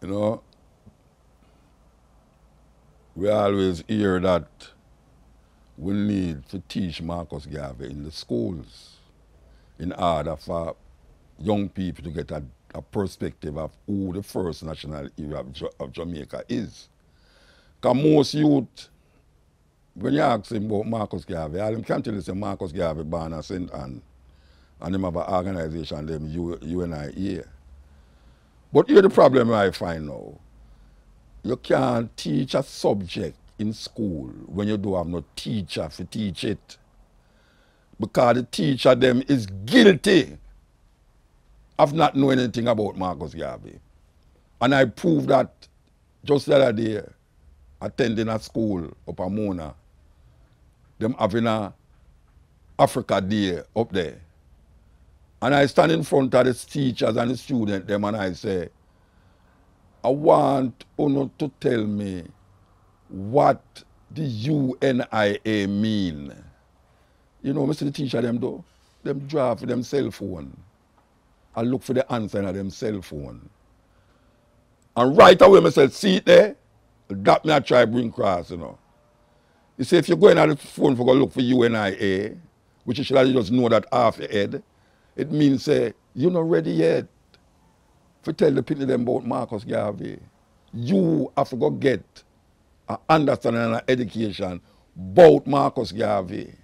You know, we always hear that we need to teach Marcus Garvey in the schools in order for young people to get a, a perspective of who the first national hero of, of Jamaica is. Because most youth, when you ask him about Marcus Garvey, all him can tell you say Marcus Garvey born at St. Ann and him have an organization them UNIA. But here the problem I find now. You can't teach a subject in school when you don't have no teacher to teach it. Because the teacher them is guilty of not knowing anything about Marcus Garvey. And I proved that just the other day, attending a school up at Mona. Them having a Africa Day up there. And I stand in front of the teachers and the students them and I say, I want you to tell me what the UNIA mean. You know, Mr. The teacher them do? Them draw for them cell phone. I look for the answer in them cell phone. And right away, I said, see it there? That me I try bring cross, you know. You see, if you're going on the phone for go look for UNIA, which you should just know that half your head, it means say, you're not ready yet to tell the people them about Marcus Garvey. You have to go get an understanding and an education about Marcus Garvey.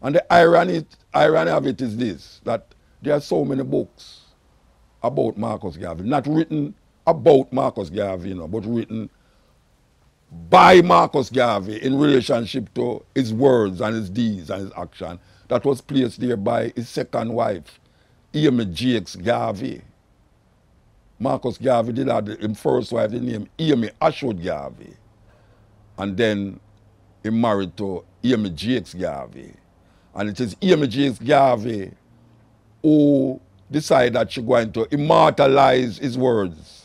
And the irony, irony of it is this, that there are so many books about Marcus Garvey, not written about Marcus Garvey, you know, but written by Marcus Garvey in relationship to his words and his deeds and his action. That was placed there by his second wife, Amy Jacques Garvey. Marcus Garvey did have his first wife, the name Amy Ashwood Garvey. And then he married to Amy Jacques Garvey. And it is Amy Jacques Garvey who decided that she's going to immortalize his words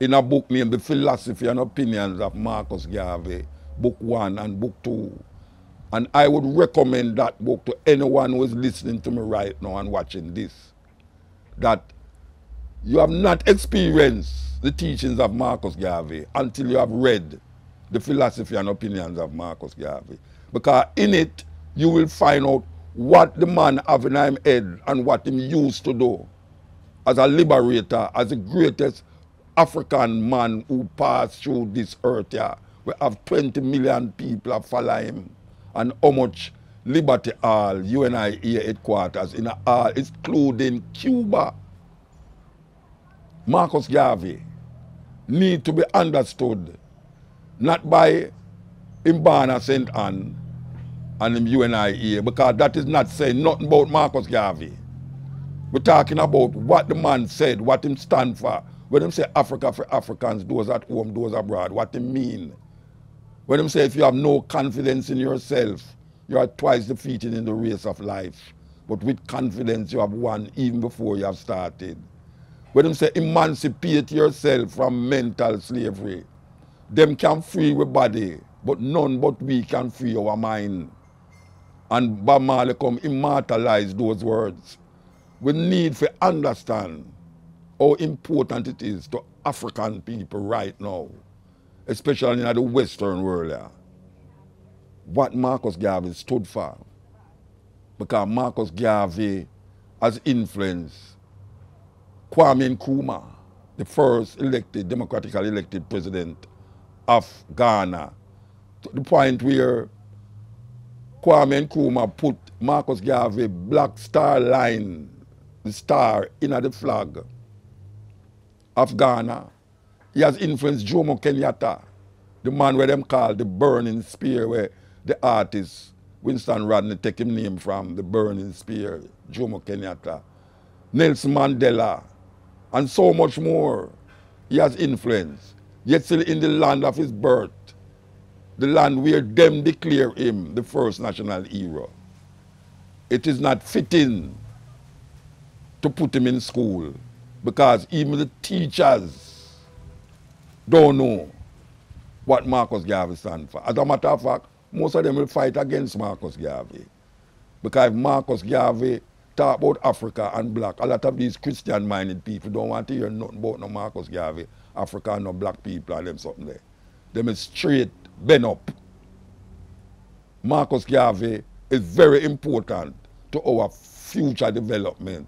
in a book named The Philosophy and Opinions of Marcus Garvey, book one and book two. And I would recommend that book to anyone who is listening to me right now and watching this. That you have not experienced the teachings of Marcus Garvey until you have read the philosophy and opinions of Marcus Garvey. Because in it, you will find out what the man have in his head and what he used to do as a liberator, as the greatest African man who passed through this earth here. We have 20 million people that follow him and how much Liberty Hall, UNIA headquarters in all, including Cuba. Marcus Garvey need to be understood not by born St. Ann and him UNIA because that is not saying nothing about Marcus Garvey. We're talking about what the man said, what him stand for. When him say Africa for Africans, those at home, those abroad, what they mean. When him say if you have no confidence in yourself, you are twice defeated in the race of life. But with confidence you have won even before you have started. When him say emancipate yourself from mental slavery, them can free your body, but none but we can free our mind. And Bob Marley come immortalize those words. We need to understand how important it is to African people right now, especially in the Western world. Yeah, what Marcus Garvey stood for. Because Marcus Garvey has influenced Kwame Nkrumah, the first elected, democratically elected president of Ghana, to the point where Kwame Nkrumah put Marcus Garvey black star line, the star in the flag of Ghana. He has influenced Jomo Kenyatta, the man where them call the burning spear, where the artist Winston Rodney take him name from, the burning spear, Jomo Kenyatta, Nelson Mandela, and so much more. He has influence. Yet still in the land of his birth, the land where them declare him the first national hero. It is not fitting to put him in school because even the teachers don't know what Marcus Garvey stands for. As a matter of fact, most of them will fight against Marcus Garvey. Because Marcus Garvey talk about Africa and black, a lot of these Christian minded people don't want to hear nothing about no Marcus Garvey, Africa and no black people and them something there. Them is straight bend up. Marcus Garvey is very important to our future development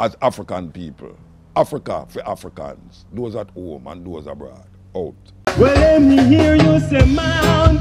as African people. Africa for Africans, those at home and those abroad. Out. Well, let me hear you say mountain.